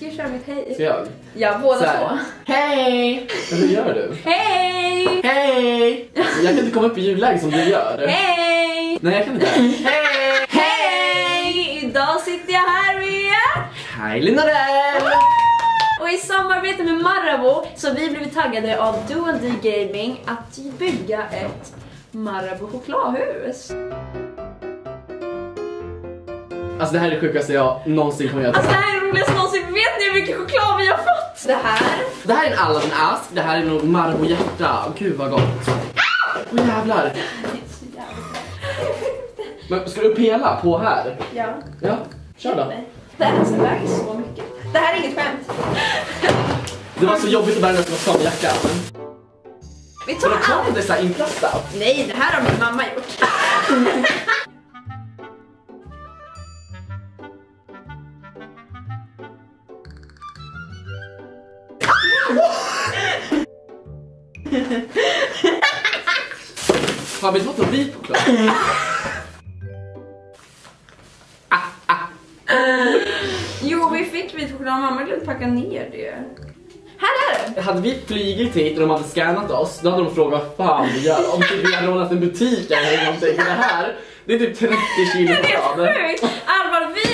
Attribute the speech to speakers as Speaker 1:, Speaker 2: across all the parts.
Speaker 1: ska ju köra mitt hej.
Speaker 2: Ska jag?
Speaker 1: Ja, båda två.
Speaker 2: Hej! Hur gör du?
Speaker 1: Hej!
Speaker 2: Hej! Jag kan inte komma upp i julläge som du gör.
Speaker 1: Hej!
Speaker 2: Nej, jag kan inte. Hej!
Speaker 1: Hej! Idag sitter jag här med...
Speaker 2: Kylie Norell!
Speaker 1: Och i samarbete med Marabou så har vi blivit taggade av D Gaming att bygga ett Marabou chokladhus.
Speaker 2: Alltså det här är det sjukaste jag någonsin kommer göra.
Speaker 1: Alltså det här är det roligaste någonsin. Hur mycket choklad vi har fått? Det här.
Speaker 2: Det här är en Aladdin ask, det här är nog Marabou hjärta. Gud vad gott. Åh jävlar.
Speaker 1: Det är så jävla-
Speaker 2: Men ska du upp hela på här?
Speaker 1: Ja.
Speaker 2: Ja, kör då.
Speaker 1: Det här ska väga så mycket. Det här är inget skämt.
Speaker 2: Det var så jobbigt att bära den upp med samma jacka.
Speaker 1: Vi tar allt.
Speaker 2: kom det så här inplastat.
Speaker 1: Nej, det här har min mamma gjort.
Speaker 2: Har vi inte fått någon vit choklad?
Speaker 1: Jo, vi fick vit choklad. Mamma glömde packa ner det. Här är det.
Speaker 2: Hade vi flygit hit och de hade scannat oss, då hade de frågat vad fan vi gör. Om typ vi har rånat en butik eller någonting. Det här, det är typ 30 kilo
Speaker 1: Det är
Speaker 2: choklad.
Speaker 1: sjukt! Alvar, vi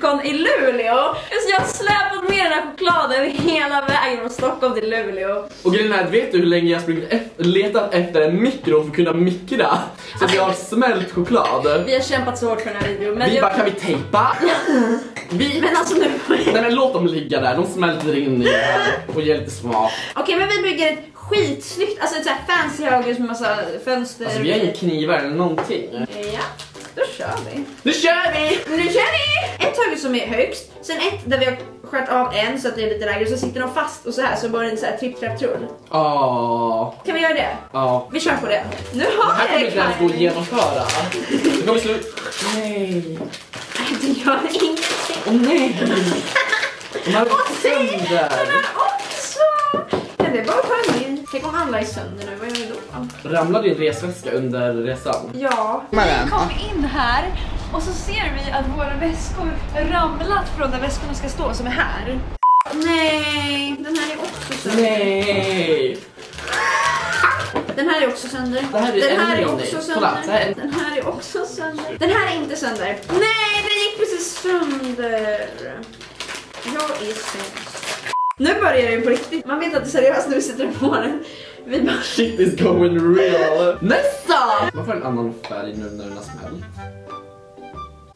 Speaker 1: Tubcon i Luleå. Så jag har släpat med den här chokladen hela vägen från Stockholm till Luleå.
Speaker 2: Och grejen är, vet du hur länge jag sprungit efter, letat efter en mikro för att kunna mikra? Så att jag har smält choklad.
Speaker 1: Vi har kämpat så hårt för den här videon. Men,
Speaker 2: Vi
Speaker 1: jag,
Speaker 2: bara, kan vi tejpa? Vi...
Speaker 1: men alltså nu...
Speaker 2: Nej men låt dem ligga där, de smälter in i det här och ger lite smak.
Speaker 1: Okej, men vi bygger ett skitsnyggt, alltså ett så här fancy höghus med massa fönster.
Speaker 2: Alltså vi har inga knivar eller någonting.
Speaker 1: Ja, då kör vi.
Speaker 2: Nu kör vi!
Speaker 1: Nu kör vi! Ett höghus som är högst, sen ett där vi har skärt av en så att det är lite lägre så sitter de fast och så här så bara en så här tripp trapp trull.
Speaker 2: Åh,
Speaker 1: Kan vi göra det?
Speaker 2: ja.
Speaker 1: Vi kör på det. Nu
Speaker 2: Det
Speaker 1: har
Speaker 2: här
Speaker 1: vi
Speaker 2: kommer inte ens gå att genomföra. Det kommer slut... Nej.
Speaker 1: Det gör ingenting.
Speaker 2: Åh nej! De här är sönder.
Speaker 1: Den här också! Men det bara ta en ny. Tänk om alla är sönder nu,
Speaker 2: Ramlade din resväska under resan?
Speaker 1: Ja. Vi kom in här och så ser vi att våra väskor ramlat från där väskorna ska stå som är här. Nej, den här är också sönder.
Speaker 2: Nej!
Speaker 1: Den här är också sönder.
Speaker 2: Det här är
Speaker 1: den
Speaker 2: en
Speaker 1: här är också sönder.
Speaker 2: Kolla, så här är-
Speaker 1: Den här är också sönder. Den här är inte sönder. Nej, den gick precis sönder. Jag är sämst. Nu börjar det ju på riktigt. Man vet att det är seriöst när vi sätter på den. Vi bara...
Speaker 2: Shit is going real. Nästa! Man får en annan färg nu när den har smält.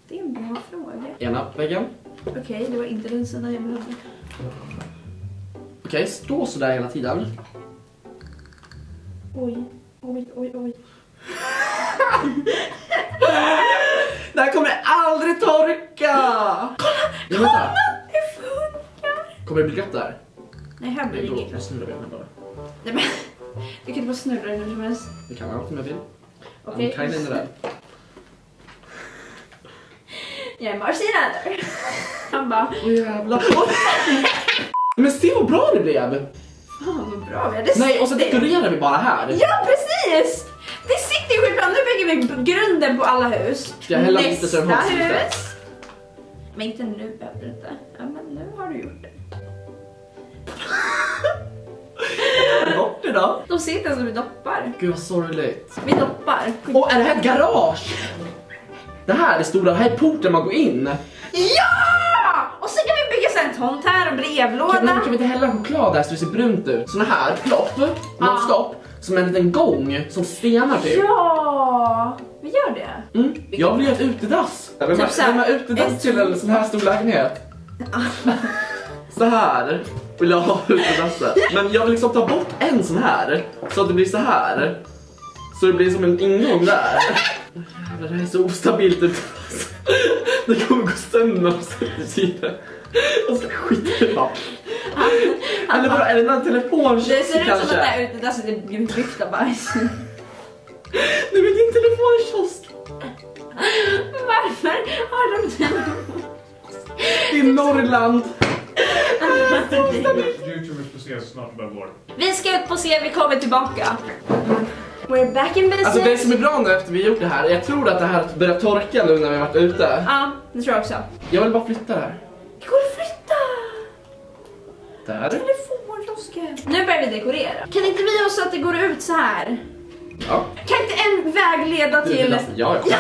Speaker 1: Det är en bra fråga.
Speaker 2: Ena väggen.
Speaker 1: Okej, det var inte den sidan jag behövde.
Speaker 2: Okej, stå sådär hela tiden.
Speaker 1: Oj, oj, oj, oj.
Speaker 2: Det här kommer aldrig torka! Kolla! Ja.
Speaker 1: Det funkar!
Speaker 2: Kommer det bli gött där?
Speaker 1: Nej, här blir det inget
Speaker 2: då snurrar här bara.
Speaker 1: Nej men, du kan inte bara snurra den hur som helst.
Speaker 2: Det kan allt om jag vill.
Speaker 1: Okej.
Speaker 2: Okay. Kylie Norell.
Speaker 1: Jag är Marcin. Han bara,
Speaker 2: Åh jävlar. Men se vad bra det blev!
Speaker 1: fan vad bra vi hade
Speaker 2: Nej, och så
Speaker 1: sett det."
Speaker 2: dekorerar vi bara här.
Speaker 1: Ja precis! Det sitter ju skitbra, nu bygger vi grunden på alla hus.
Speaker 2: Ska jag hälla lite så de
Speaker 1: Nästa hus. Men inte nu behöver du inte. Ja men nu har du gjort det.
Speaker 2: Bort det då.
Speaker 1: De sitter som vi doppar.
Speaker 2: Gud vad sorgligt.
Speaker 1: Vi doppar.
Speaker 2: Och är det här ett garage? Det här är stora, det här är porten man går in.
Speaker 1: Ja! Och så kan vi bygga så en tomt här och brevlåda.
Speaker 2: Kan, men kan vi inte hälla choklad där så det ser brunt ut? Såna här plopp, nonstop, som en liten gång, som stenar typ.
Speaker 1: Ja, vi gör det.
Speaker 2: Mm. Jag vill göra ett utedass. Vem
Speaker 1: Typ
Speaker 2: har
Speaker 1: så här-
Speaker 2: vem har utedass till en sån här stor lägenhet? Så här vill jag ha utedasset. Men jag vill liksom ta bort en sån här, så att det blir så här. Så det blir som en ingång där. Jävlar, det här är så ostabilt ut. Det kommer gå sönder det. Jag ska skita i det. Eller vadå, är det någon
Speaker 1: Det
Speaker 2: telefonkiosk
Speaker 1: ser ut som att
Speaker 2: kanske?
Speaker 1: det här utedasset är byggt av bajs.
Speaker 2: Din telefonkiosk.
Speaker 1: Varför har de den?
Speaker 2: I Norrland.
Speaker 3: Youtubers snart vår.
Speaker 1: Vi ska ut på scen, vi kommer tillbaka. We're back in business.
Speaker 2: Alltså det som är bra nu efter vi gjort det här, jag tror att det här börjar torka nu när vi har varit ute.
Speaker 1: Ja, det tror jag också.
Speaker 2: Jag vill bara flytta det här.
Speaker 1: Det går att flytta!
Speaker 2: Där.
Speaker 1: Telefonkiosken. Nu börjar vi dekorera. Kan inte vi ha så att det går ut så här?
Speaker 2: Ja.
Speaker 1: Kan inte en väg leda till...
Speaker 2: Ja, ja.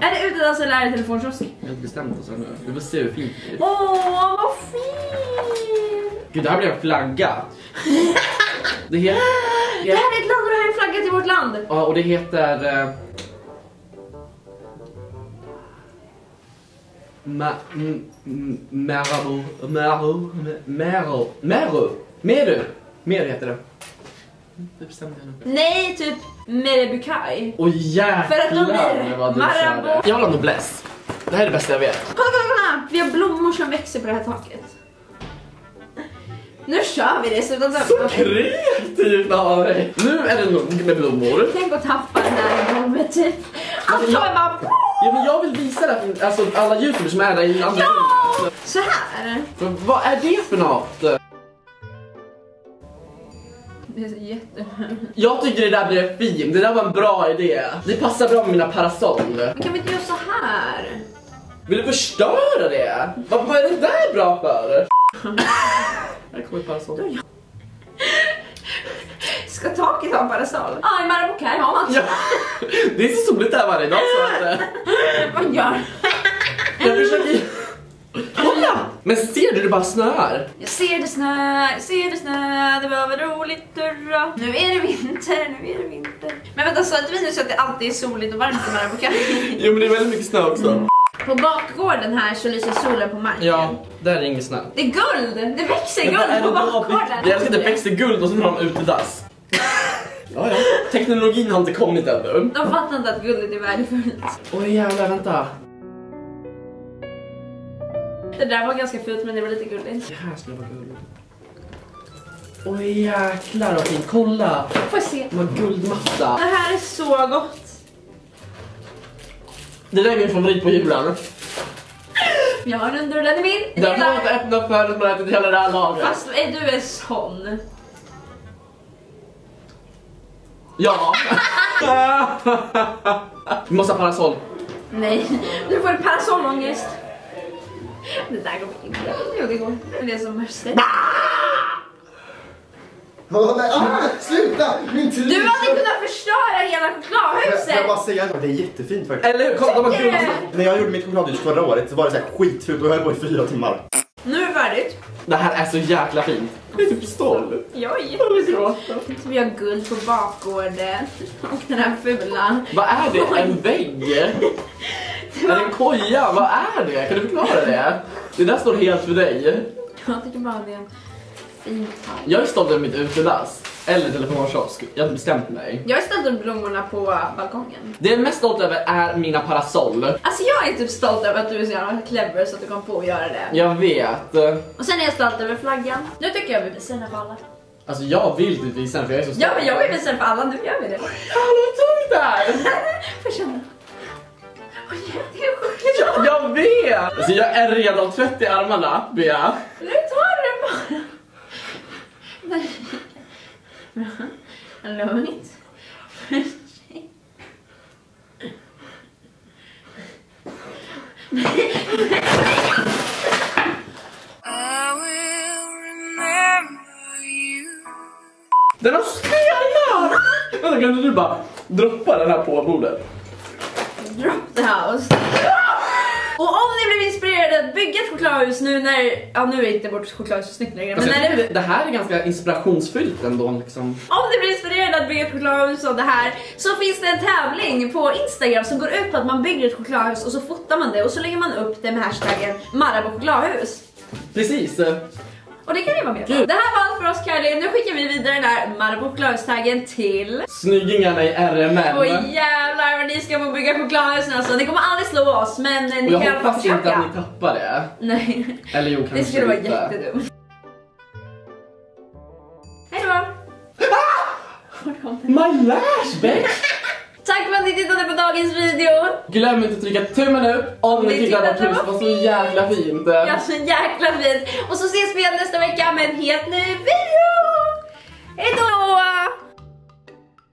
Speaker 1: Är det utedass eller är det telefonkiosk?
Speaker 2: Vi har inte bestämt oss ännu. Vi får se hur fint det blir.
Speaker 1: Åh, vad fint!
Speaker 2: Gud, det här blir en flagga. Det heter...
Speaker 1: Det här är ett land och det här är en flagga till vårt land.
Speaker 2: Ja, och det heter... Eh... Ma... m- m- Marabou... Marabou... Mero... Mero... Meru! Meru heter det. Det bestämde jag nu.
Speaker 1: Nej, typ Merebukai.
Speaker 2: Åh jäklar
Speaker 1: För att de
Speaker 2: du
Speaker 1: Marabou.
Speaker 2: Jag vill ha noblesse. Det här är det bästa jag vet.
Speaker 1: Kolla, kolla, kolla! Vi har blommor som växer på det här taket. Nu kör vi det,
Speaker 2: Så
Speaker 1: döma.
Speaker 2: kreativt av dig! Nu är det nog med blommor.
Speaker 1: Tänk att tappa den där golvet typ. Allt
Speaker 2: Alltså, jag-
Speaker 1: kommer bara...
Speaker 2: Ja, men jag vill visa det för alltså, alla youtubers som är där i andra
Speaker 1: Ja! Så här.
Speaker 2: För vad är det för något?
Speaker 1: Det är så jätte...
Speaker 2: Jag tycker det där blev fint, det där var en bra idé. Det passar bra med mina parasoll.
Speaker 1: Men kan vi inte göra så här?
Speaker 2: Vill du förstöra det? Vad, vad är det där bra för? Här kommer parasoll.
Speaker 1: Ska taket ha en parasoll? Ja, ah, i Maraboukai har man.
Speaker 2: Ja, det är så soligt där varje dag så att...
Speaker 1: Vad gör
Speaker 2: Jag försöker... Men ser du, det bara snöar.
Speaker 1: Jag ser det snö, jag ser det snö, det var väl roligt hurra. Nu är det vinter, nu är det vinter. Men vänta, sa inte vi nyss att det alltid är soligt och varmt i Maraboukai?
Speaker 2: Jo men det är väldigt mycket snö också.
Speaker 1: På bakgården här så lyser solen på marken.
Speaker 2: Ja, där är ingen snö.
Speaker 1: Det är guld! Det växer guld på
Speaker 2: det
Speaker 1: bakgården.
Speaker 2: Jag älskar att det växer guld och sen har de utedass. Ja, ja. Teknologin har inte kommit ännu.
Speaker 1: De fattar inte att guldet är värdefullt.
Speaker 2: Oj jävlar, vänta.
Speaker 1: Det där var ganska fult men det var lite gulligt.
Speaker 2: Det här skulle vara guld. Oj jäklar vad fint, kolla!
Speaker 1: Får jag se?
Speaker 2: De har guldmatta.
Speaker 1: Det här är så gott.
Speaker 2: Det där är min favorit på julen.
Speaker 1: Jag har en under och den är min.
Speaker 2: Den får jag inte öppna förrän man ätit hela det här lagret.
Speaker 1: Fast är du är sån.
Speaker 2: Ja. Vi måste ha parasoll.
Speaker 1: Nej, nu får du parasollångest. Det där går inte. Jo, det går. Det är som Mercedes.
Speaker 4: Åh, nej, ah, sluta! Min tid!
Speaker 1: Du hade kunnat förstöra hela
Speaker 4: Får jag- jag
Speaker 1: chokladhuset!
Speaker 4: bara säga att det är jättefint faktiskt.
Speaker 2: Eller hur? Kolla, de har?
Speaker 4: När jag gjorde mitt chokladhus förra året så var det så här skitfult och jag höll på i fyra timmar.
Speaker 1: Nu är det färdigt.
Speaker 2: Det här är så jäkla fint. Jag är typ stolt.
Speaker 1: Jag är jättestolt. Vi har guld på bakgården. Och den här fula.
Speaker 2: Vad är det? En vägg? Är det en koja? Vad är det? Kan du förklara det? Det där står helt för dig.
Speaker 1: Jag tycker bara det är en fin detalj.
Speaker 2: Jag är stolt över mitt utedass. Eller telefonkiosk. Jag har bestämt mig.
Speaker 1: Jag är stolt över blommorna på balkongen.
Speaker 2: Det jag är mest stolt över är mina parasoll.
Speaker 1: Alltså jag är typ stolt över att du är så jävla clever så att du kom på att göra det.
Speaker 2: Jag vet.
Speaker 1: Och sen är jag stolt över flaggan. Nu tycker jag vi visar den här för alla.
Speaker 2: Alltså jag vill typ visa den för jag är så stolt.
Speaker 1: Ja men jag vill visa den för alla, nu gör vi det.
Speaker 2: Jävlar vad tungt det är!
Speaker 1: Får känna? Oj, det är sjukt.
Speaker 2: Jag, jag vet! Alltså jag är redan trött i armarna, Bea.
Speaker 1: Nu tar du den bara. Nej. Lugnt.
Speaker 5: I will remember you.
Speaker 2: Den har stenar! Vänta, kan inte du bara droppa den här på bordet?
Speaker 1: Och om ni blev inspirerade att bygga ett chokladhus nu när, ja nu är inte vårt chokladhus så snyggt längre, men
Speaker 2: Alltså,
Speaker 1: när det,
Speaker 2: det här är ganska inspirationsfyllt ändå liksom.
Speaker 1: om ni blir inspirerade att bygga ett chokladhus och det här så finns det en tävling på Instagram som går ut på att man bygger ett chokladhus och så fotar man det och så lägger man upp det med hashtaggen Marabou chokladhus.
Speaker 2: Precis.
Speaker 1: Och det kan ni vara med på. Det här var allt för oss Kylie, nu skickar vi vidare den här Marabou chokladhus-taggen till
Speaker 2: Snyggingarna i RMM.
Speaker 1: och jävlar vad ni ska få bygga chokladhusen alltså. Ni kommer aldrig slå oss men ni
Speaker 2: Och jag
Speaker 1: kan
Speaker 2: hoppas inte att ni tappar det.
Speaker 1: Nej,
Speaker 2: Eller jo, kanske
Speaker 1: det skulle vara jättedumt. Hejdå!
Speaker 2: My lash bitch!
Speaker 1: Tack för att ni tittade på dagens video.
Speaker 2: Glöm inte att trycka tummen upp om ni tyckte att det var så jäkla fint.
Speaker 1: Ja, så jäkla fint. Och så ses vi igen nästa vecka med en helt ny video. Hejdå!